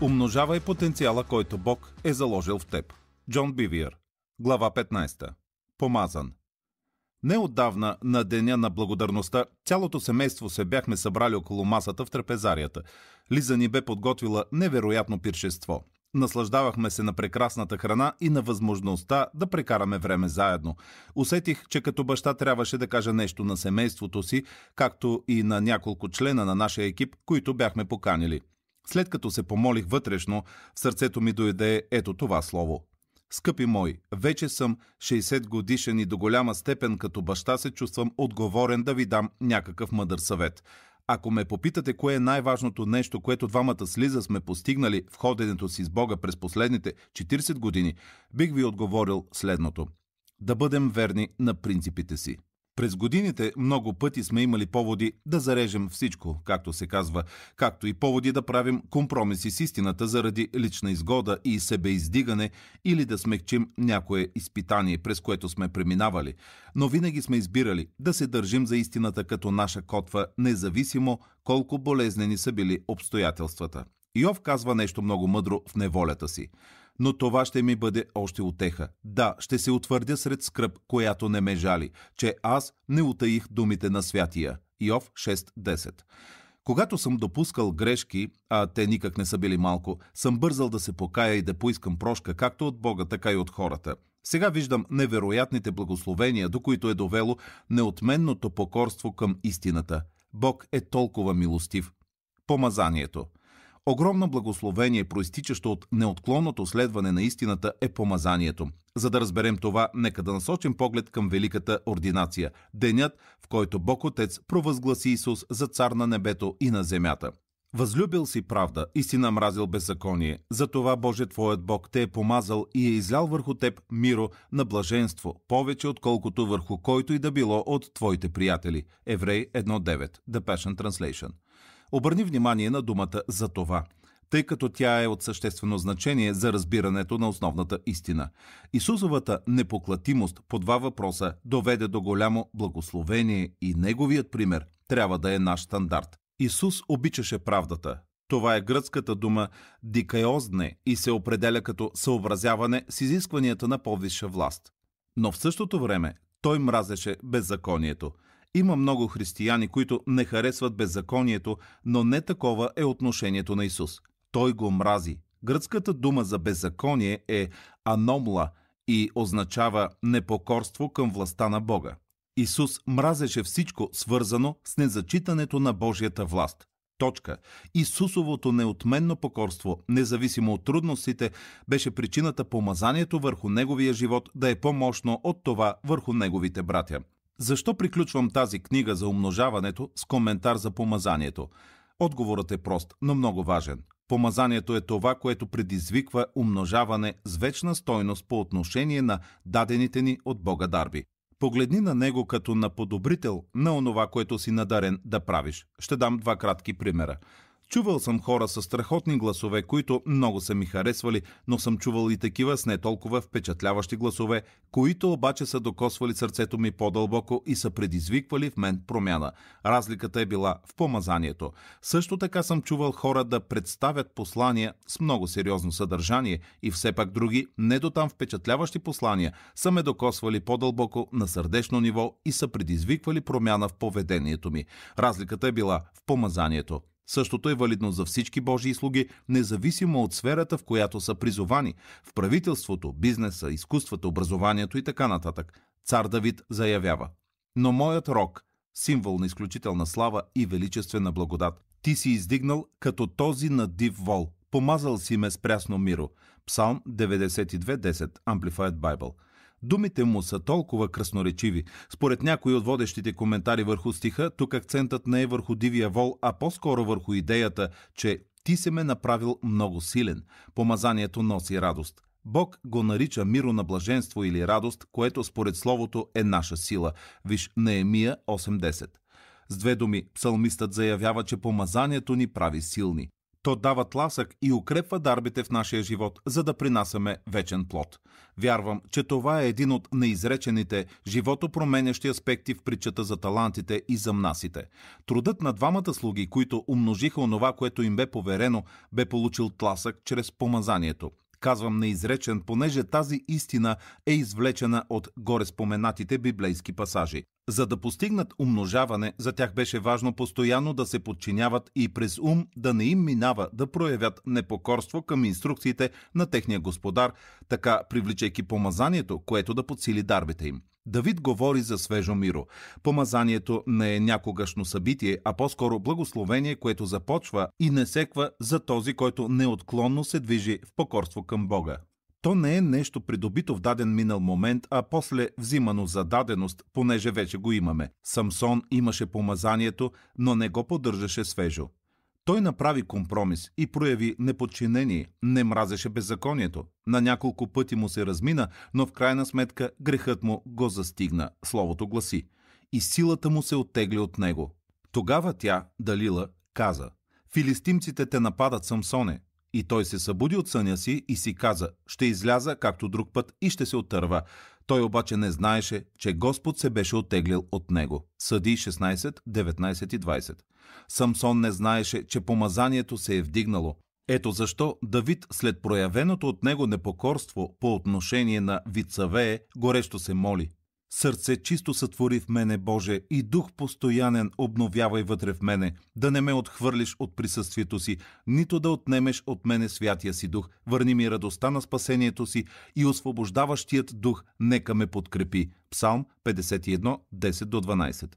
Умножавай потенциала, който Бог е заложил в теб. Джон Бивиер. Глава 15. Помазан. Неотдавна, на деня на благодарността, цялото семейство се бяхме събрали около масата в трапезарията. Лиза ни бе подготвила невероятно пиршество. Наслаждавахме се на прекрасната храна и на възможността да прекараме време заедно. Усетих, че като баща трябваше да кажа нещо на семейството си, както и на няколко члена на нашия екип, които бяхме поканили. След като се помолих вътрешно, в сърцето ми дойде ето това слово. Скъпи мой, вече съм 60 годишен и до голяма степен като баща се чувствам отговорен да ви дам някакъв мъдър съвет. Ако ме попитате кое е най-важното нещо, което двамата с Лиза сме постигнали в ходенето си с Бога през последните 40 години, бих ви отговорил следното. Да бъдем верни на принципите си. През годините много пъти сме имали поводи да зарежем всичко, както се казва, както и поводи да правим компромиси с истината заради лична изгода и себеиздигане или да смекчим някое изпитание, през което сме преминавали. Но винаги сме избирали да се държим за истината като наша котва, независимо колко болезнени са били обстоятелствата. Йов казва нещо много мъдро в неволята си но това ще ми бъде още утеха. Да, ще се утвърдя сред скръп, която не ме жали, че аз не утаих думите на святия. Йов 6.10 когато съм допускал грешки, а те никак не са били малко, съм бързал да се покая и да поискам прошка както от Бога, така и от хората. Сега виждам невероятните благословения, до които е довело неотменното покорство към истината. Бог е толкова милостив. Помазанието – Огромно благословение, проистичащо от неотклонното следване на истината, е помазанието. За да разберем това, нека да насочим поглед към Великата Ординация, денят, в който Бог Отец провъзгласи Исус за цар на небето и на земята. Възлюбил си правда и си намразил беззаконие. Затова Боже Твоят Бог те е помазал и е излял върху теб миро на блаженство, повече отколкото върху който и да било от Твоите приятели. Еврей 1.9. The Passion Translation. Обърни внимание на думата за това, тъй като тя е от съществено значение за разбирането на основната истина. Исусовата непоклатимост по два въпроса доведе до голямо благословение и неговият пример трябва да е наш стандарт. Исус обичаше правдата. Това е гръцката дума дикайозне и се определя като съобразяване с изискванията на по-висша власт. Но в същото време той мразеше беззаконието – има много християни, които не харесват беззаконието, но не такова е отношението на Исус. Той го мрази. Гръцката дума за беззаконие е аномла и означава непокорство към властта на Бога. Исус мразеше всичко, свързано с незачитането на Божията власт. Точка. Исусовото неотменно покорство, независимо от трудностите, беше причината помазанието върху неговия живот да е по-мощно от това върху неговите братя. Защо приключвам тази книга за умножаването с коментар за помазанието? Отговорът е прост, но много важен. Помазанието е това, което предизвиква умножаване с вечна стойност по отношение на дадените ни от Бога дарби. Погледни на него като на подобрител на онова, което си надарен да правиш. Ще дам два кратки примера. Чувал съм хора с страхотни гласове, които много са ми харесвали, но съм чувал и такива с не толкова впечатляващи гласове, които обаче са докосвали сърцето ми по-дълбоко и са предизвиквали в мен промяна. Разликата е била в помазанието. Също така съм чувал хора да представят послания с много сериозно съдържание и все пак други, не до там впечатляващи послания, са ме докосвали по-дълбоко на сърдечно ниво и са предизвиквали промяна в поведението ми. Разликата е била в помазанието. Същото е валидно за всички Божии слуги, независимо от сферата, в която са призовани – в правителството, бизнеса, изкуството, образованието и така нататък. Цар Давид заявява Но моят рок, символ на изключителна слава и величествена благодат, ти си издигнал като този на див вол, помазал си ме с прясно миро. Псалм 92.10, Amplified Bible – Думите му са толкова красноречиви. Според някои от водещите коментари върху стиха, тук акцентът не е върху дивия вол, а по-скоро върху идеята, че ти се ме направил много силен. Помазанието носи радост. Бог го нарича миро на блаженство или радост, което според Словото е наша сила. Виж Неемия 8.10. С две думи, псалмистът заявява, че помазанието ни прави силни. То дава тласък и укрепва дарбите в нашия живот, за да принасяме вечен плод. Вярвам, че това е един от неизречените, животопроменящи аспекти в притчата за талантите и замнасите. Трудът на двамата слуги, които умножиха онова, което им бе поверено, бе получил тласък чрез помазанието. Казвам неизречен, понеже тази истина е извлечена от горе споменатите библейски пасажи. За да постигнат умножаване, за тях беше важно постоянно да се подчиняват и през ум да не им минава да проявят непокорство към инструкциите на техния господар, така привличайки помазанието, което да подсили дарбите им. Давид говори за свежо миро. Помазанието не е някогашно събитие, а по-скоро благословение, което започва и не секва за този, който неотклонно се движи в покорство към Бога. То не е нещо придобито в даден минал момент, а после взимано за даденост, понеже вече го имаме. Самсон имаше помазанието, но не го поддържаше свежо. Той направи компромис и прояви неподчинение, не мразеше беззаконието. На няколко пъти му се размина, но в крайна сметка грехът му го застигна, словото гласи. И силата му се оттегли от него. Тогава тя, Далила, каза Филистимците те нападат, Самсоне. И той се събуди от съня си и си каза, ще изляза както друг път и ще се отърва. Той обаче не знаеше, че Господ се беше оттеглил от него. Съди 16, 19 и 20. Самсон не знаеше, че помазанието се е вдигнало. Ето защо Давид след проявеното от него непокорство по отношение на Вицавее горещо се моли. Сърце чисто сътвори в мене, Боже, и дух постоянен обновявай вътре в мене, да не ме отхвърлиш от присъствието си, нито да отнемеш от мене святия си дух. Върни ми радостта на спасението си и освобождаващият дух нека ме подкрепи. Псалм 51, 10-12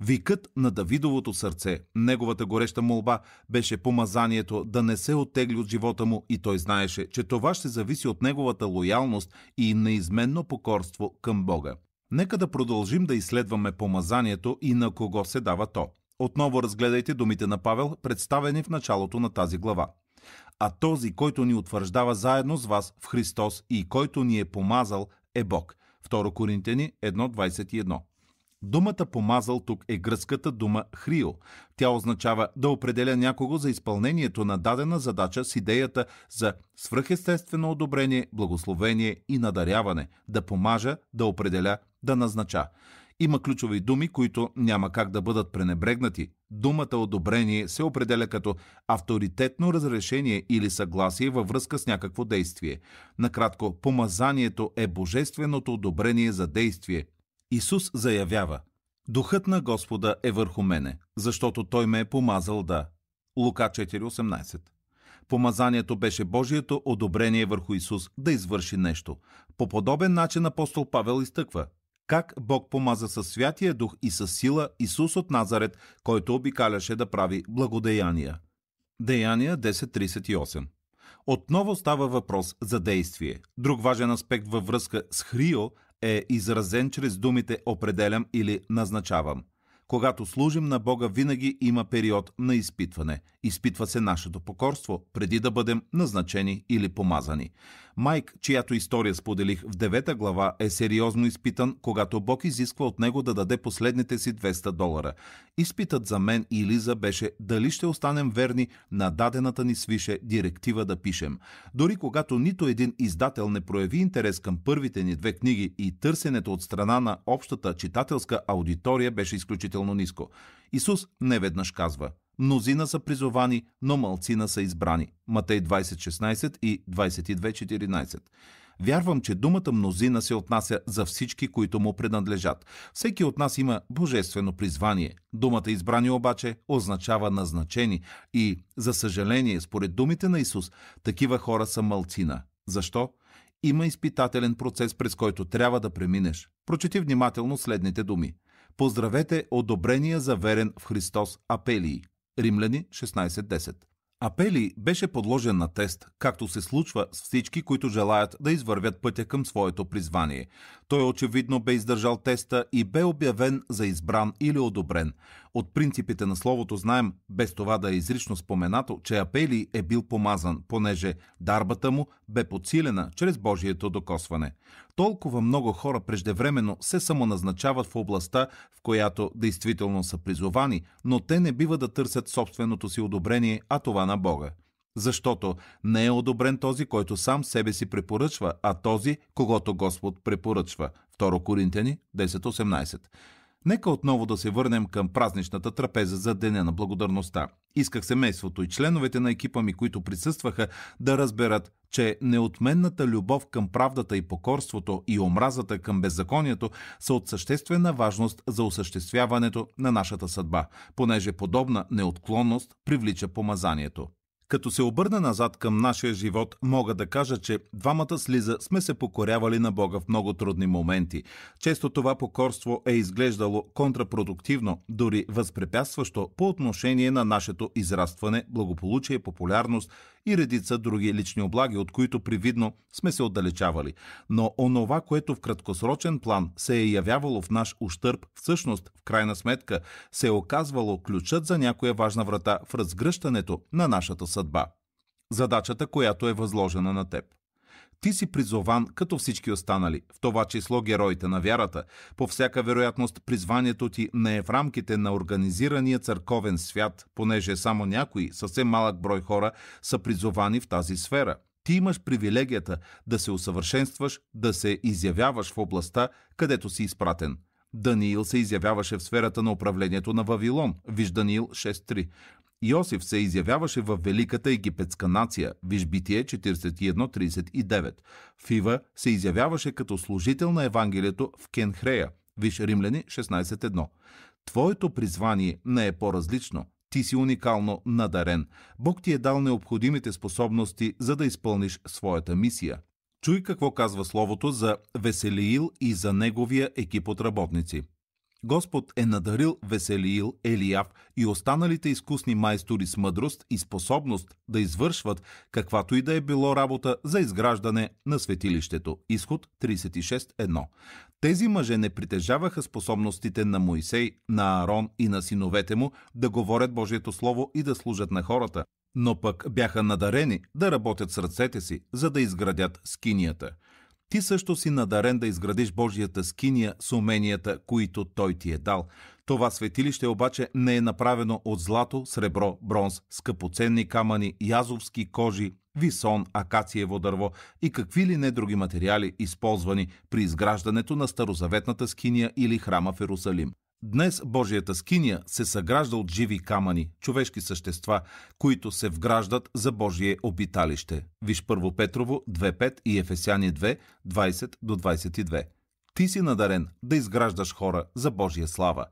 Викът на Давидовото сърце, неговата гореща молба, беше помазанието да не се оттегли от живота му и той знаеше, че това ще зависи от неговата лоялност и неизменно покорство към Бога. Нека да продължим да изследваме помазанието и на кого се дава то. Отново разгледайте думите на Павел, представени в началото на тази глава. А този, който ни утвърждава заедно с вас в Христос и който ни е помазал, е Бог. 2 Коринтияни 1.21 Думата помазал тук е гръцката дума хрио. Тя означава да определя някого за изпълнението на дадена задача с идеята за свръхестествено одобрение, благословение и надаряване, да помажа, да определя, да назнача. Има ключови думи, които няма как да бъдат пренебрегнати. Думата одобрение се определя като авторитетно разрешение или съгласие във връзка с някакво действие. Накратко, помазанието е божественото одобрение за действие. Исус заявява Духът на Господа е върху мене, защото Той ме е помазал да. Лука 4.18 Помазанието беше Божието одобрение върху Исус да извърши нещо. По подобен начин апостол Павел изтъква как Бог помаза със Святия Дух и със сила Исус от Назарет, който обикаляше да прави благодеяния. Деяния 10.38 Отново става въпрос за действие. Друг важен аспект във връзка с Хрио е изразен чрез думите определям или назначавам. Когато служим на Бога, винаги има период на изпитване. Изпитва се нашето покорство, преди да бъдем назначени или помазани. Майк, чиято история споделих в 9 глава, е сериозно изпитан, когато Бог изисква от него да даде последните си 200 долара. Изпитът за мен и Лиза беше дали ще останем верни на дадената ни свише директива да пишем. Дори когато нито един издател не прояви интерес към първите ни две книги и търсенето от страна на общата читателска аудитория беше изключително ниско. Исус неведнъж казва – Мнозина са призовани, но малцина са избрани. Матей 20.16 и 22.14. Вярвам, че думата мнозина се отнася за всички, които му принадлежат. Всеки от нас има божествено призвание. Думата избрани обаче означава назначени и, за съжаление, според думите на Исус, такива хора са малцина. Защо? Има изпитателен процес, през който трябва да преминеш. Прочети внимателно следните думи. Поздравете одобрения за верен в Христос Апелии. Римляни 16.10 Апели беше подложен на тест, както се случва с всички, които желаят да извървят пътя към своето призвание. Той очевидно бе издържал теста и бе обявен за избран или одобрен. От принципите на словото знаем, без това да е изрично споменато, че Апели е бил помазан, понеже дарбата му бе подсилена чрез Божието докосване. Толкова много хора преждевременно се самоназначават в областта, в която действително са призовани, но те не бива да търсят собственото си одобрение, а това на Бога. Защото не е одобрен този, който сам себе си препоръчва, а този, когато Господ препоръчва. 2 Коринтияни 10.18 Нека отново да се върнем към празничната трапеза за Деня на благодарността. Исках семейството и членовете на екипа ми, които присъстваха, да разберат, че неотменната любов към правдата и покорството и омразата към беззаконието са от съществена важност за осъществяването на нашата съдба, понеже подобна неотклонност привлича помазанието. Като се обърна назад към нашия живот, мога да кажа, че двамата с Лиза сме се покорявали на Бога в много трудни моменти. Често това покорство е изглеждало контрапродуктивно, дори възпрепятстващо по отношение на нашето израстване, благополучие, популярност и редица други лични облаги, от които привидно сме се отдалечавали. Но онова, което в краткосрочен план се е явявало в наш ущърп, всъщност, в крайна сметка, се е оказвало ключът за някоя важна врата в разгръщането на нашата съдба. Задачата, която е възложена на теб. Ти си призован като всички останали, в това число героите на вярата. По всяка вероятност, призванието ти не е в рамките на организирания църковен свят, понеже само някои, съвсем малък брой хора, са призовани в тази сфера. Ти имаш привилегията да се усъвършенстваш, да се изявяваш в областта, където си изпратен. Даниил се изявяваше в сферата на управлението на Вавилон. Виж Даниил 6.3. Йосиф се изявяваше в великата египетска нация, виж Битие 41.39. Фива се изявяваше като служител на Евангелието в Кенхрея, виж Римляни 16.1. Твоето призвание не е по-различно. Ти си уникално надарен. Бог ти е дал необходимите способности, за да изпълниш своята мисия. Чуй какво казва Словото за Веселиил и за неговия екип от работници. Господ е надарил Веселиил, Елияв и останалите изкусни майстори с мъдрост и способност да извършват каквато и да е било работа за изграждане на светилището. Изход 36.1 Тези мъже не притежаваха способностите на Моисей, на Аарон и на синовете му да говорят Божието Слово и да служат на хората, но пък бяха надарени да работят с ръцете си, за да изградят скинията – ти също си надарен да изградиш Божията скиния с уменията, които Той ти е дал. Това светилище обаче не е направено от злато, сребро, бронз, скъпоценни камъни, язовски кожи, висон, акациево дърво и какви ли не други материали, използвани при изграждането на старозаветната скиния или храма в Ерусалим. Днес Божията скиния се съгражда от живи камъни, човешки същества, които се вграждат за Божие обиталище. Виж Първо Петрово 2.5 и Ефесяни 2, 20 до 22. Ти си надарен да изграждаш хора за Божия слава.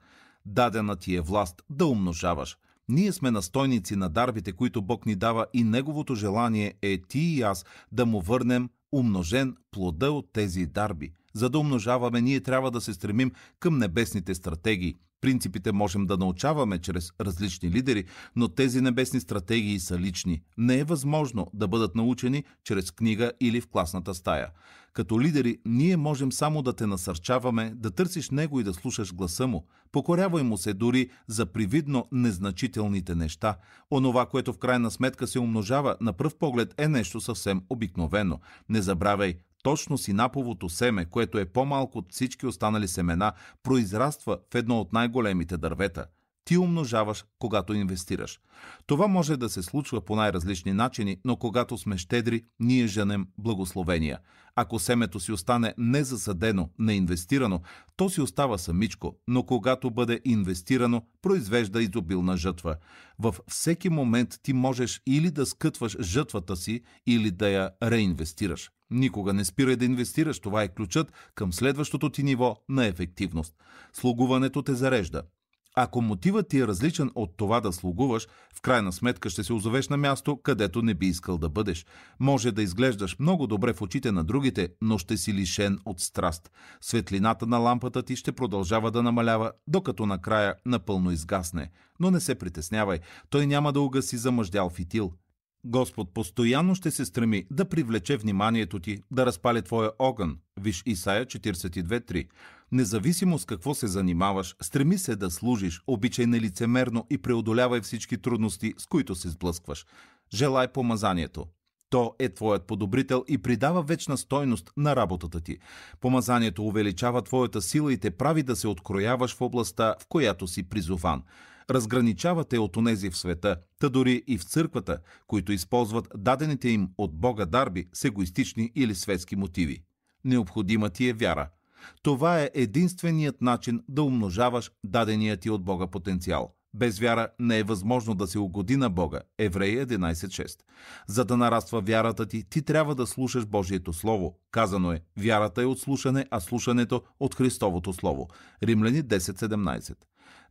Дадена ти е власт да умножаваш. Ние сме настойници на дарбите, които Бог ни дава и Неговото желание е ти и аз да му върнем умножен плода от тези дарби – за да умножаваме, ние трябва да се стремим към небесните стратегии. Принципите можем да научаваме чрез различни лидери, но тези небесни стратегии са лични. Не е възможно да бъдат научени чрез книга или в класната стая. Като лидери, ние можем само да те насърчаваме, да търсиш него и да слушаш гласа му. Покорявай му се дори за привидно незначителните неща. Онова, което в крайна сметка се умножава, на пръв поглед е нещо съвсем обикновено. Не забравяй, точно синаповото семе, което е по-малко от всички останали семена, произраства в едно от най-големите дървета. Ти умножаваш, когато инвестираш. Това може да се случва по най-различни начини, но когато сме щедри, ние женем благословения. Ако семето си остане незасадено, неинвестирано, то си остава самичко, но когато бъде инвестирано, произвежда изобилна жътва. Във всеки момент ти можеш или да скътваш жътвата си, или да я реинвестираш. Никога не спирай да инвестираш. Това е ключът към следващото ти ниво на ефективност. Слугуването те зарежда. Ако мотивът ти е различен от това да слугуваш, в крайна сметка ще се озовеш на място, където не би искал да бъдеш. Може да изглеждаш много добре в очите на другите, но ще си лишен от страст. Светлината на лампата ти ще продължава да намалява, докато накрая напълно изгасне. Но не се притеснявай, той няма да угаси замъждял фитил. Господ постоянно ще се стреми да привлече вниманието ти, да разпали твоя огън. Виж Исаия 42.3. Независимо с какво се занимаваш, стреми се да служиш, обичай нелицемерно и преодолявай всички трудности, с които се сблъскваш. Желай помазанието. То е твоят подобрител и придава вечна стойност на работата ти. Помазанието увеличава твоята сила и те прави да се открояваш в областта, в която си призован. Разграничавате от онези в света, та дори и в църквата, които използват дадените им от Бога дарби с егоистични или светски мотиви. Необходима ти е вяра. Това е единственият начин да умножаваш дадения ти от Бога потенциал – без вяра не е възможно да се угоди на Бога. Еврея 11.6. За да нараства вярата ти, ти трябва да слушаш Божието Слово. Казано е, вярата е от слушане, а слушането от Христовото Слово. Римляни 10.17.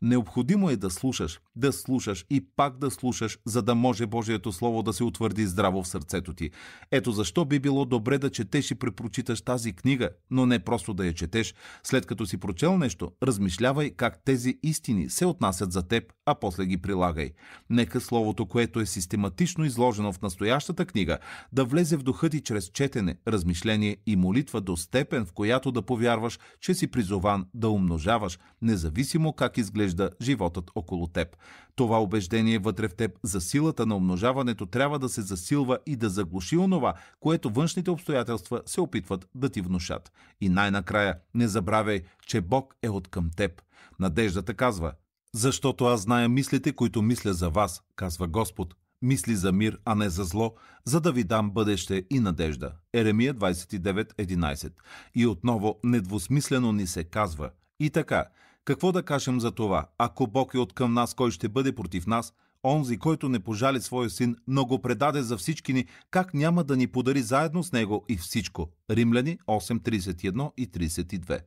Необходимо е да слушаш, да слушаш и пак да слушаш, за да може Божието Слово да се утвърди здраво в сърцето ти. Ето защо би било добре да четеш и препрочиташ тази книга, но не просто да я четеш. След като си прочел нещо, размишлявай как тези истини се отнасят за теб, а после ги прилагай. Нека Словото, което е систематично изложено в настоящата книга, да влезе в духа ти чрез четене, размишление и молитва до степен, в която да повярваш, че си призован да умножаваш, независимо как изглежда изглежда животът около теб. Това убеждение вътре в теб за силата на умножаването трябва да се засилва и да заглуши онова, което външните обстоятелства се опитват да ти внушат. И най-накрая не забравяй, че Бог е от към теб. Надеждата казва, защото аз зная мислите, които мисля за вас, казва Господ, мисли за мир, а не за зло, за да ви дам бъдеще и надежда. Еремия 29.11 И отново недвусмислено ни се казва. И така, какво да кажем за това? Ако Бог е от към нас, кой ще бъде против нас? Онзи, който не пожали своя син, но го предаде за всички ни, как няма да ни подари заедно с него и всичко? Римляни 8.31 и 32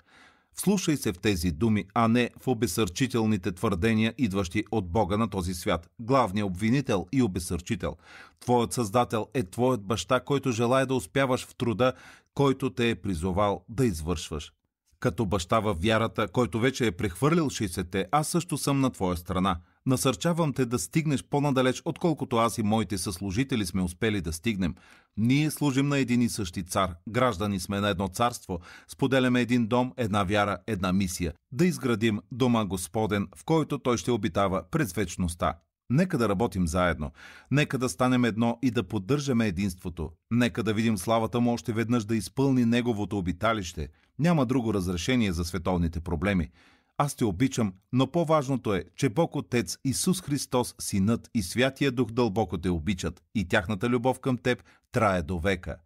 Вслушай се в тези думи, а не в обесърчителните твърдения, идващи от Бога на този свят, главният обвинител и обесърчител. Твоят създател е твоят баща, който желая да успяваш в труда, който те е призовал да извършваш като баща във вярата, който вече е прехвърлил 60-те, аз също съм на твоя страна. Насърчавам те да стигнеш по-надалеч, отколкото аз и моите съслужители сме успели да стигнем. Ние служим на един и същи цар, граждани сме на едно царство, споделяме един дом, една вяра, една мисия. Да изградим дома Господен, в който той ще обитава през вечността. Нека да работим заедно. Нека да станем едно и да поддържаме единството. Нека да видим славата му още веднъж да изпълни неговото обиталище. Няма друго разрешение за световните проблеми. Аз те обичам, но по-важното е, че Бог Отец, Исус Христос, Синът и Святия Дух дълбоко те обичат и тяхната любов към теб трае до века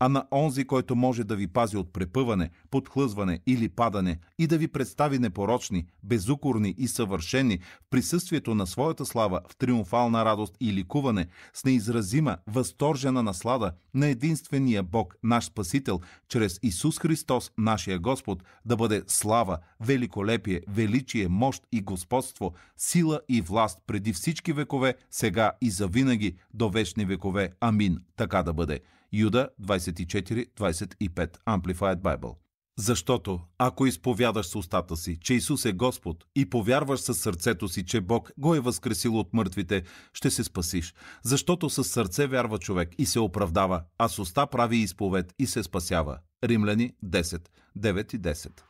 а на онзи, който може да ви пази от препъване, подхлъзване или падане и да ви представи непорочни, безукорни и съвършени в присъствието на своята слава в триумфална радост и ликуване, с неизразима, възторжена наслада на единствения Бог, наш Спасител, чрез Исус Христос, нашия Господ, да бъде слава, великолепие, величие, мощ и господство, сила и власт преди всички векове, сега и завинаги до вечни векове. Амин. Така да бъде. Юда 24-25 Amplified Bible. Защото, ако изповядаш с устата си, че Исус е Господ и повярваш със сърцето си, че Бог го е възкресил от мъртвите, ще се спасиш. Защото със сърце вярва човек и се оправдава, а с уста прави изповед и се спасява. Римляни 10, 9 и 10